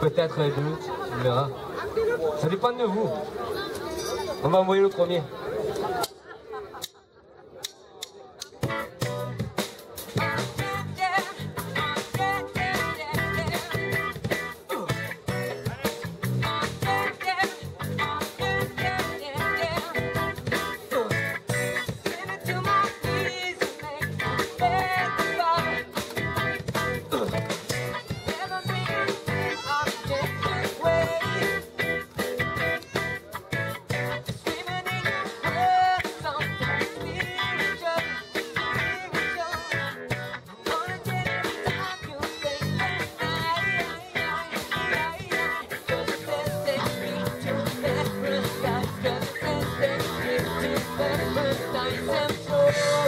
Peut-être deux, on verra. Ça dépend de vous. On va envoyer le premier.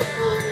Oh,